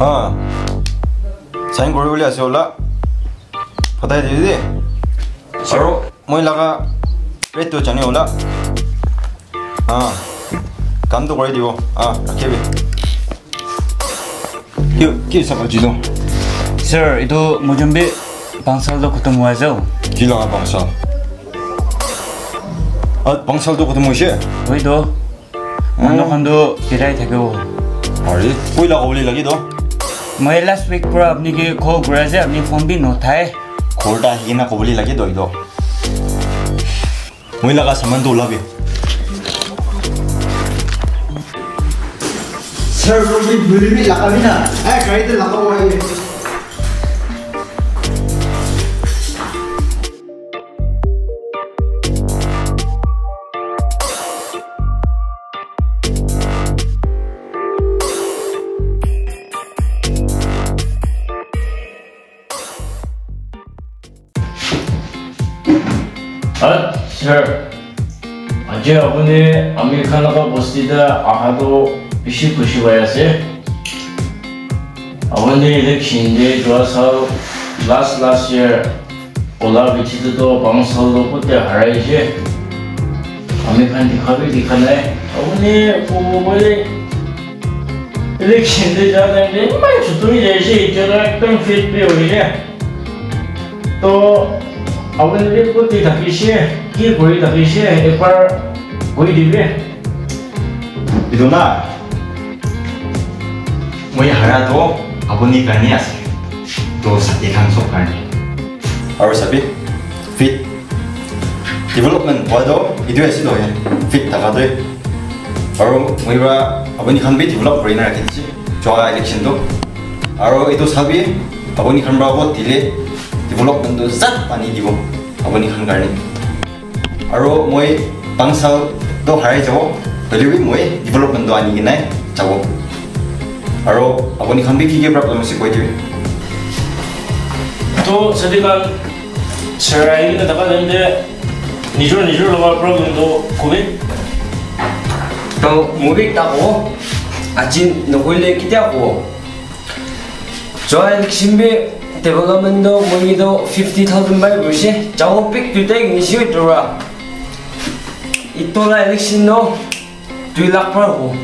어. 사인 고리 올려 세올라. 받아야 되지? 바로 뭐일라가 레트 전에 올라. 아. 감도 거리 디고. 아, 라케비. Yuk, kita sampai jido. Sir, itu mau jumpa bangsal tu ketemu aja. Gila bangsal. 아, 방살도 같은 것이? Oi tu, mana kan tu kira itu. 아리, 보일라가 올리라기도. মই last week পৰা আপুনি কি ঘৰ ঘূৰাই যে আপুনি ফোন দি নুঠায় ঘৰত আহি কিনে ক'বলৈ লাগে দৈ দিয়ক মই লগা চামানটো ওলাবি না গাড়ীতে লাগাব আর স্যার আজি আপনি আমি খানাকা বস্তিতে আহাতো বেশি খুশি হয়ে আছে আপনি দেখছেন যে যোৱা সাল লাস্ট লাস্ট ইয়ার ওলা বিচিতে পাঁচ সাল লোকতে হারাইছে আমি খান দেখাবি দেখা নাই আপুনি বলে ইলেকশন দিয়ে যা নাই নেই মানে যাইছে এই একদম ফিট পে হইলে তো আপুনি ক'ত দি থাকিছে কি কৰি থাকিছে এবাৰ কৈ দিবে দিলো মই হাৰাটো আপুনি কাৰণে আছে তো ছাতি চব কাৰণে আৰু চাবি ফিট ডেভেলপমেণ্ট হোৱাটো এইটো আছিল হয় ফিট থকা আৰু মই বা আপুনি খান বি ডেভেলপ কৰি নাৰাখি দিছে যোৱা ইলেকশ্যনটো আৰু এইটো চাবি আপুনি খান বাৰু দিলে ডেভেলপমেণ্টটো জাত পানী দিব আপুনি আপুনিখন গাড়ী আৰু মই পাংচাৰটো হাৰাই যাব হ'লেও মই ডেভেলপমেণ্টটো আনি কিনে যাব। আৰু আপুনিখন বি কি কি প্ৰব্লেম আছে কৈ দিবি। তো যদি বা চেৰাই কিনে দেখা যায় যে নিজৰ নিজৰ লগৰ পৰা কিন্তু খুবেই তো মোৰ বি এটা কব আজি নকৰিলে কেতিয়া কব? জয় কিছুমান 대박하면도 모의도 50,000 바이블시 작업백 둘때 인식이 들어와 이또라 엘렉신도 둘락 팔고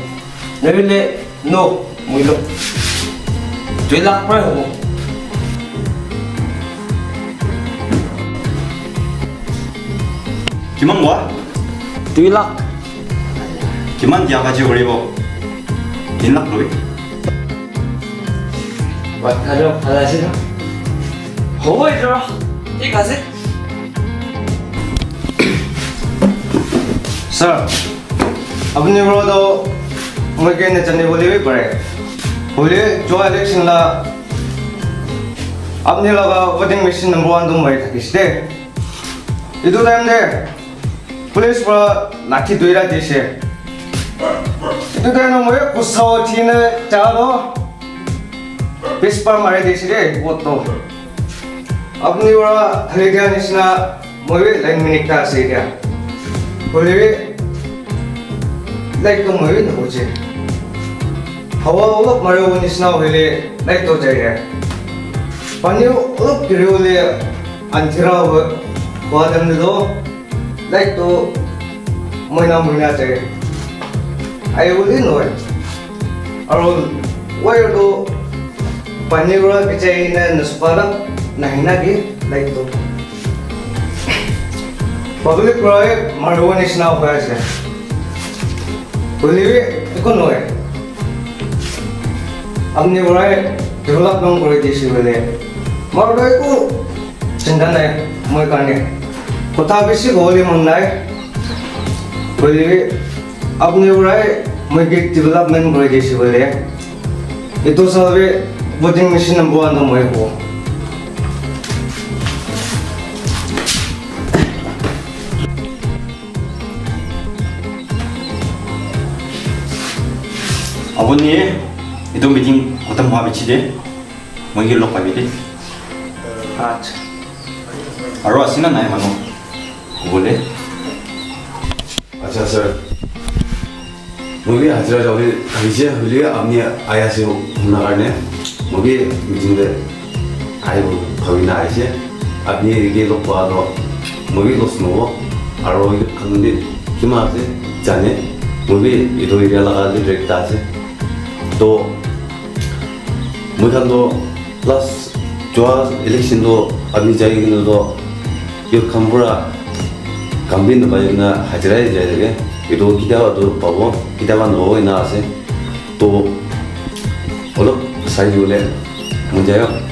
내일래 노 모의도 둘락 팔고 김한 거야? 둘락. 김한 디아가지 올리고. 일락 로이 와 가져 받아시죠? 해. 자고. 아로 아버니 간비 기계 프로블럼이 보이지. तो सदिकाल सराई का दबा देंगे निजो निजो लोग प्रॉब्लम तो Covid 또 무빅 따고 아침 노골레 기대하고 좋아요 신비 데 벨롭먼도 모이도 50,000 바이 부시 자고 픽 빌대 이니시오 들어와 이토라 엘렉신노 2락 프라고 내일레 노 모이도 2락 프라고 기만 뭐 nahinag eh, like to. Patulit ko eh, maruwan is na operasya. Uliwi, ikaw no eh. Amni ko eh, develop nung ko ito si Wili. Maruwan ko, sindan eh, may kanya. Kutabi si Goli mong na eh. Uliwi, amni ko eh, may gig development ko ito si Wili. Ito sabi, voting machine number one na mo eh ko. Abuni, itu meeting otom habi chide, mungkin lo kabi de. Hat. Aro asina naik mano, kubule. Aja sir. Mungkin hasilnya jauh lebih hasilnya hulia amnya ayah sih guna karnya, mungkin meeting de ayah bu kabi na ayah sih, abnya rigi lo kuat lo, mungkin lo snowo, aro kanundi, gimana sih, jane? Mungkin itu dia lagi direct aja. 또 문산도 플러스 조아 일렉션도 아미자이기노도 요 캄브라 감빈도 바이나 하지라이 자이게 이도 기다와도 바보 기다와 노이 나세 또 올로 사이줄레 문제요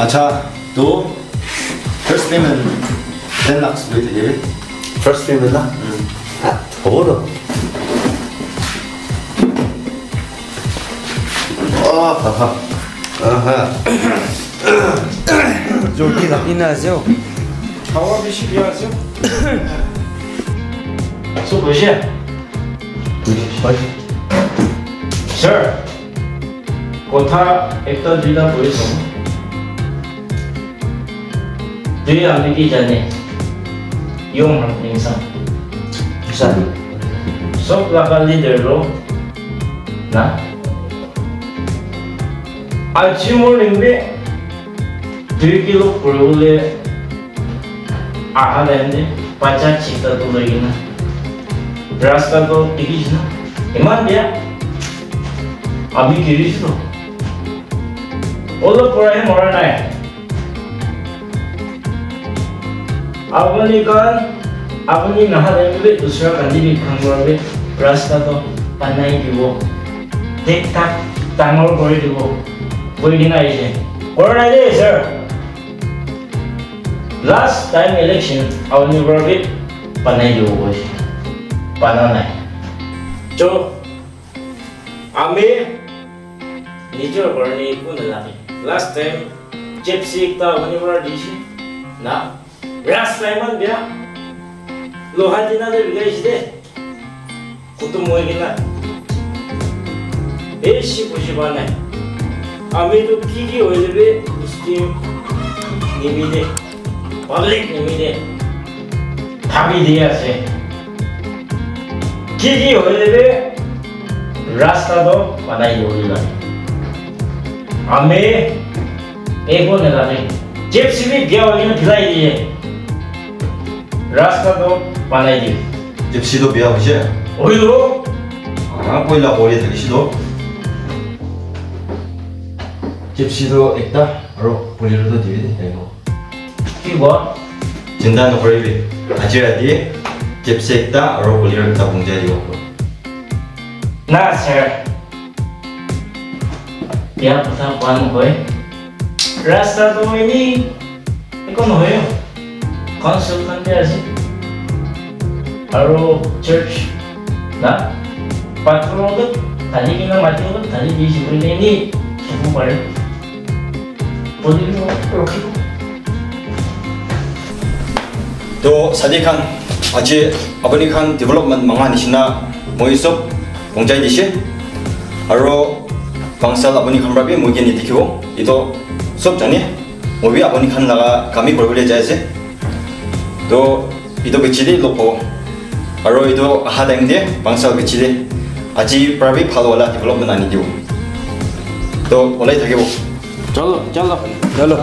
अच्छा तो first name and then last wait ये First thing in the night. 아하. 좋긴 하긴 하죠. 강화비 시비하죠? 소부시. 빨리. Sir. 고타 액던 질다 보이소. 뇌안 믿기 전에 yung minsan. Sabi? So, like a leader role na 아침을 링데 들기로 불올래 아하는데 반찬 치다 돌아기나 라스타도 이기지나 이만 돼야 아미 기리지로 올라 보라에 뭐라 나야 আপুনি কাৰণ আপুনি নাহা টাইমতে ওচৰৰ কান্দি বিভাগ বাবে ৰাস্তাটো পানাই দিব ঠিক ঠাক ডাঙৰ কৰি দিব কৰি কিনে আহিছে কৰা দেই ছাৰ লাষ্ট টাইম ইলেকশ্যন আপুনি বাবে পানাই দিব কৈছে পানা নাই ত' আমি নিজৰ কাৰণে একো নালাগে লাষ্ট টাইম চেপচি একটা আপুনি পৰা দিছে না Ya Süleyman ya. Lo hadi nade bile işte. Kutum mu egin বেশি খুশি বানায় আমি তো কি কি হয়ে যাবে স্টিম নিমিলে পাবলিক নিমিলে ভাবি দিয়ে আছে কি কি হয়ে যাবে রাস্তা তো বানাই হয়ে যাবে আমি এগো নেলামে জেপসিবি গিয়া ওখানে ঢিলাই দিয়ে 라스타도 만나이니 집 시도 미안하시 어디로? 아, 보일라 머리에 들기 시도 집 시도 있다 바로 보리로도 디비디 이거 키워 진단도 보리비 아지라디 집세 있다 바로 보리로 다 공제하지 않고 나스타 야, 부탁 하는 거에 라스타도 이니 이건 뭐예요? consonant 해야지 바로 church 나? 바꾸거든 다니기나 마치거든 다니기 우리네니 정말 본인으로 이렇게. 또 사디칸 아지 아버니칸 디벨롭먼트 망하니시나 모이섭 공자이디시 아로 방살 아버니칸 라비 모기니 디키고 이도 수업자니 모비 아버니칸 나가 감히 벌벌해자야지 do ido kecili loko, aro ido aha deng dia bangsa kecili, aji pravi palu la develop mana ni dia, do online tak kau? Jalo, jalo, jalo.